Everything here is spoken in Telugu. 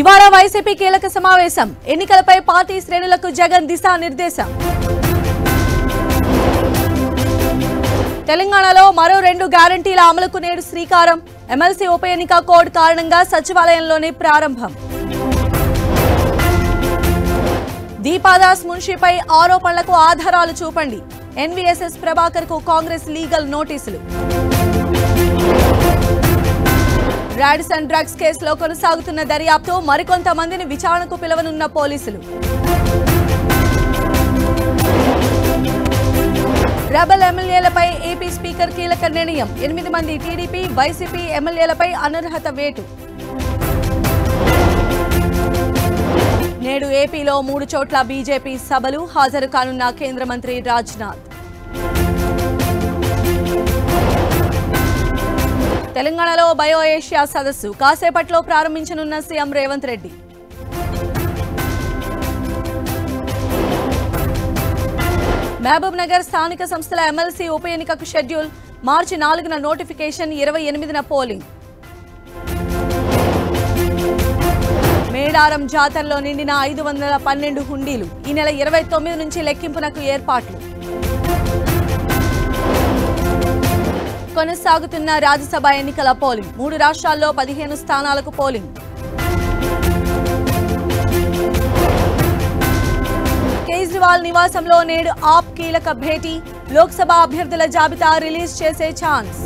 ఇవాళ వైసీపీ కీలక సమావేశం. ఎన్నికలపై పార్టీ శ్రేణులకు జగన్ దిశానిర్దేశం. తెలంగాణలో మరో రెండు గ్యారంటీల అమలుకు నేడు శ్రీకారం. ఎమ్మెల్సీ ఉప ఎన్నిక కోడ్ కారణంగా సచివాలయంలోనే ప్రారంభం. దీపాదాస్ మున్షిపై ఆరోపణలకు ఆధారాలు చూపండి. ఎన్వీఎస్ఎస్ ప్రభాకర్కు కాంగ్రెస్ లీగల్ నోటీసులు. రాడిసన్ డ్రగ్స్ కేసులో కొనసాగుతున్న దర్యాప్తు మరికొంతమందిని విచారణకు పిలవనున్న పోలీసులు. రెబల్ ఎమ్మెల్యేలపై ఏపీ స్పీకర్ కీలక నిర్ణయం. ఎనిమిది మంది టీడీపీ వైసీపీ ఎమ్మెల్యేలపై అనర్హత వేటు. నేడు ఏపీలో మూడు చోట్ల బీజేపీ సభలు హాజరు కానున్న కేంద్ర మంత్రి రాజ్నాథ్. తెలంగాణలో బయో ఏషియా సదస్సు కాసేపట్లో ప్రారంభించనున్న సీఎం రేవంత్ రెడ్డి. మహబూబ్ నగర్ స్థానిక సంస్థల ఎమ్మెల్సీ ఉప ఎన్నికకు షెడ్యూల్ మార్చి నాలుగున నోటిఫికేషన్ ఇరవై ఎనిమిదిన పోలింగ్. మేడారం జాతరలో నిండిన ఐదు వందల పన్నెండు హుండీలు ఈ నెల ఇరవై తొమ్మిది నుంచి లెక్కింపునకు ఏర్పాట్లు. కొనసాగుతున్న రాజ్యసభ ఎన్నికల పోలింగ్. మూడు రాష్ట్రాల్లో పదిహేను స్థానాలకు పోలింగ్. కేజ్రీవాల్ నివాసంలో నేడు ఆప్ కీలక భేటీ. లోక్సభ అభ్యర్థుల జాబితా రిలీజ్ చేసే ఛాన్స్.